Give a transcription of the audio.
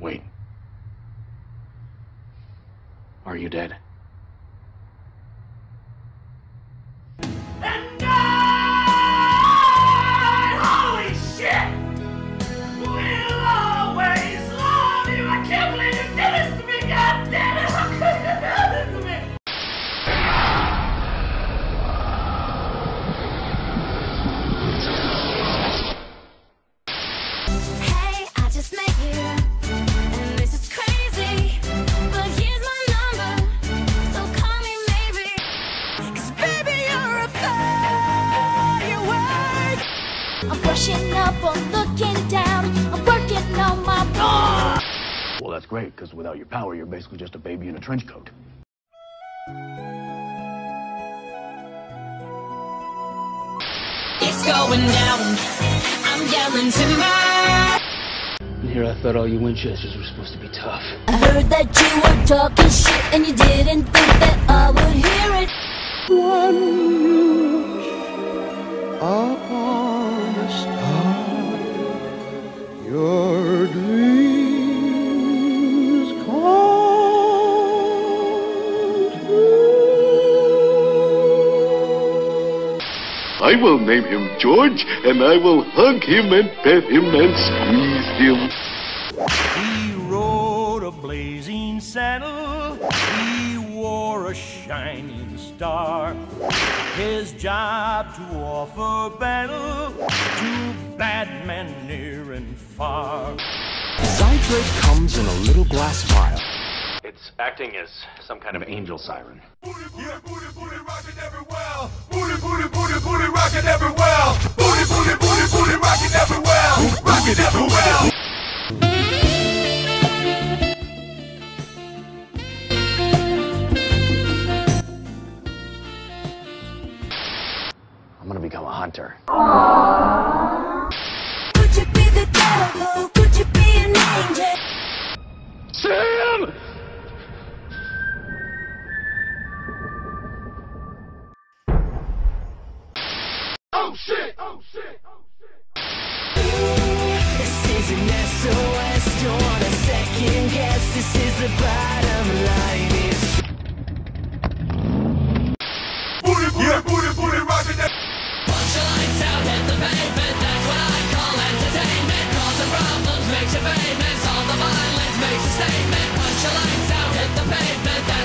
Wait. Are you dead? I'm brushing up, I'm looking down, I'm working on my Well, that's great, because without your power, you're basically just a baby in a trench coat. It's going down. I'm yelling timber. And here I thought all you Winchesters were supposed to be tough. I heard that you were talking shit, and you didn't think that I would hear it. upon a I will name him George, and I will hug him and pet him and squeeze him. He rode a blazing saddle. He wore a shining star. His job to offer battle to men near and far. Zydrate comes in a little glass vial. It's acting as some kind of angel siren. Booty, booty, booty, booty rocking every well. Booty, booty, booty, booty rocking every well. Booty, booty, booty, booty rocking every well. Rocking every well. I'm gonna become a hunter. Sam! Oh shit! Oh shit! Oh shit! This is an SOS. Don't want a second guess. This is the bottom line. Makes you famous, all the violence makes a statement. Punch your lights out, hit the pavement.